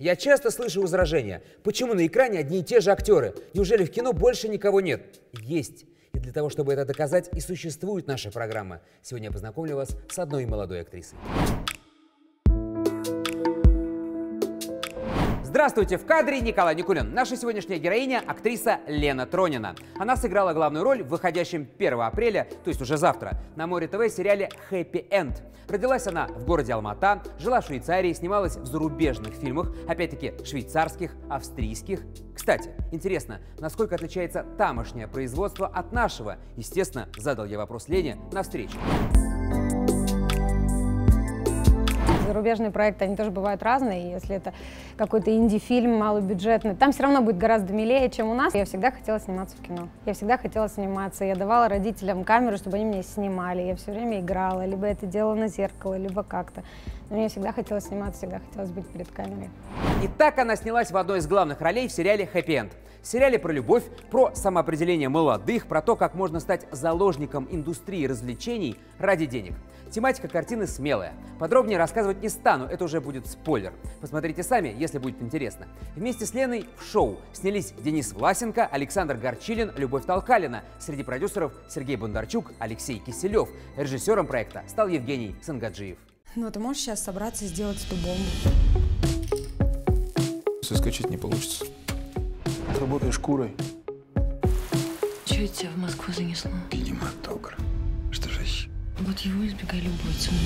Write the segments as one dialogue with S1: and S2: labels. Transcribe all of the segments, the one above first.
S1: Я часто слышу возражения. Почему на экране одни и те же актеры? Неужели в кино больше никого нет? Есть. И для того, чтобы это доказать, и существует наша программа. Сегодня я познакомлю вас с одной молодой актрисой. Здравствуйте, в кадре Николай Никулин. Наша сегодняшняя героиня – актриса Лена Тронина. Она сыграла главную роль в выходящем 1 апреля, то есть уже завтра, на Море ТВ сериале «Хэппи Энд». Родилась она в городе Алмата, жила в Швейцарии, снималась в зарубежных фильмах, опять-таки швейцарских, австрийских. Кстати, интересно, насколько отличается тамошнее производство от нашего? Естественно, задал я вопрос Лене на встрече.
S2: Зарубежные проекты, они тоже бывают разные. Если это какой-то инди-фильм малобюджетный, там все равно будет гораздо милее, чем у нас. Я всегда хотела сниматься в кино. Я всегда хотела сниматься. Я давала родителям камеру, чтобы они меня снимали. Я все время играла. Либо это делала на зеркало, либо как-то. Но мне всегда хотелось сниматься, всегда хотелось быть перед камерой.
S1: И так она снялась в одной из главных ролей в сериале «Хэппи Энд». Сериале про любовь, про самоопределение молодых, про то, как можно стать заложником индустрии развлечений ради денег. Тематика картины смелая. Подробнее рассказывать не стану, это уже будет спойлер. Посмотрите сами, если будет интересно. Вместе с Леной в шоу снялись Денис Власенко, Александр Горчилин, Любовь Толкалина. Среди продюсеров Сергей Бондарчук, Алексей Киселев. Режиссером проекта стал Евгений Сангаджиев.
S2: Ну, а ты можешь сейчас собраться и сделать эту бомбу?
S3: Соскочить не получится. Работаешь курой.
S4: Чего тебя в Москву занесло?
S3: Кинематограф. Что же еще?
S4: Вот его избегай любой ценой.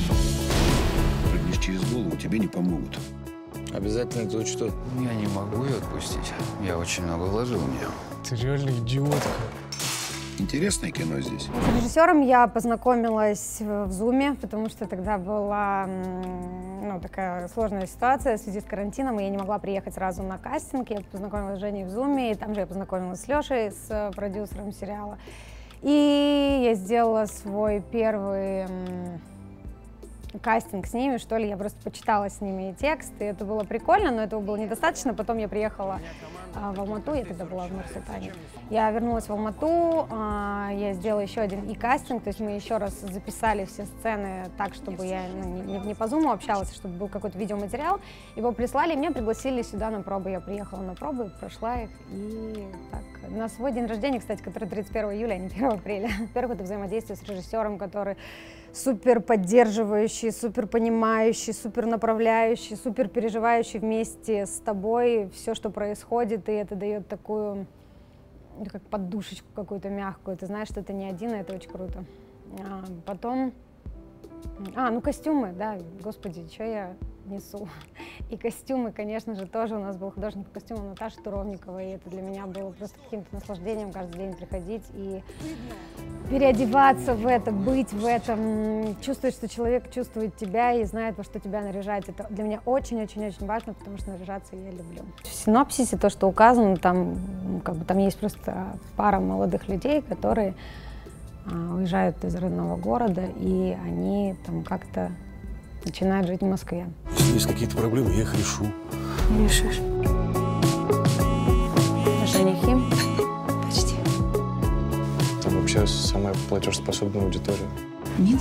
S5: Прыгнешь через голову, тебе не помогут.
S3: Обязательно это учту.
S6: Я не могу ее отпустить. Я очень много вложил в нее.
S3: Ты реально идиотка.
S5: Интересное кино здесь.
S2: С режиссером я познакомилась в Зуме, потому что тогда была ну, такая сложная ситуация в связи с карантином, и я не могла приехать сразу на кастинг. Я познакомилась с Женей в Зуме, и там же я познакомилась с Лешей, с э, продюсером сериала. И я сделала свой первый кастинг с ними, что ли, я просто почитала с ними текст, и это было прикольно, но этого было недостаточно. Потом я приехала а, в Алмату, я тогда была в Нур-Султане. Я вернулась в Алмату, а, я сделала еще один и кастинг, то есть мы еще раз записали все сцены так, чтобы я ну, не, не по зуму общалась, а чтобы был какой-то видеоматериал. Его прислали, меня пригласили сюда на пробы. Я приехала на пробы, прошла их, и так. На свой день рождения, кстати, который 31 июля, а не 1 апреля. Во-первых, это взаимодействие с режиссером, который супер поддерживающий, супер понимающий, супер направляющий, супер переживающий вместе с тобой все, что происходит, и это дает такую как подушечку какую-то мягкую. Ты знаешь, что ты не один, и это очень круто. А, потом... А, ну костюмы, да, господи, что я несу. И костюмы, конечно же, тоже у нас был художник по костюмам Наташа Туровникова, и это для меня было просто каким-то наслаждением каждый день приходить и переодеваться в это, быть в этом, чувствовать, что человек чувствует тебя и знает, во что тебя наряжать. Это для меня очень-очень-очень важно, потому что наряжаться я люблю. В синопсисе то, что указано, там, как бы, там есть просто пара молодых людей, которые а, уезжают из родного города, и они там как-то начинают жить в Москве.
S5: Если есть какие-то проблемы, я их решу.
S4: Решишь?
S2: Женихи.
S4: Почти.
S3: Там вообще самая платежеспособная аудитория.
S4: Нет?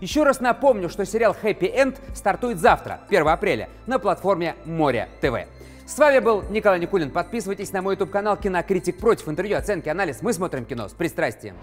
S1: Еще раз напомню, что сериал «Хэппи Энд» стартует завтра, 1 апреля, на платформе Море ТВ. С вами был Николай Никулин. Подписывайтесь на мой YouTube-канал «Кинокритик против». Интервью, оценки, анализ. Мы смотрим кино с пристрастием.